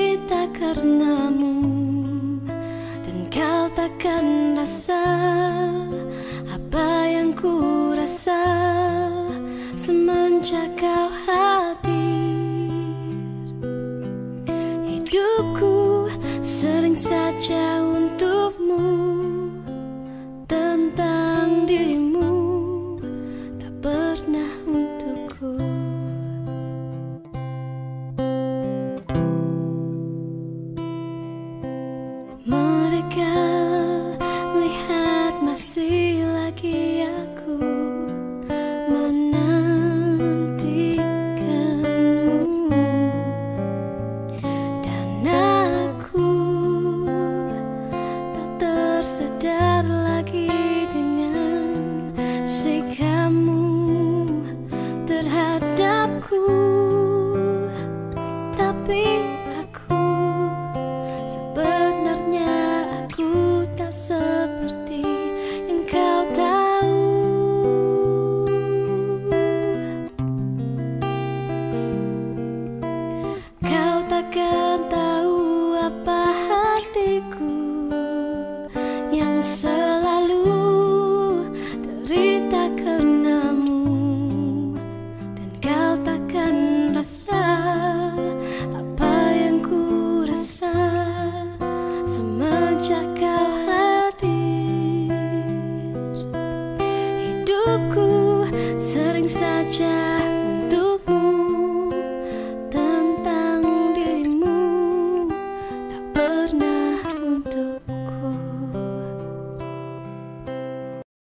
menderita karenamu. Dan kau takkan rasa Apa yang ku rasa Semenjak kau yang selalu derita kenamu. Dan kau takkan rasa apa yang ku rasa semenjak kau hadir. Hidupku sering saja untukmu tentang dirimu tak pernah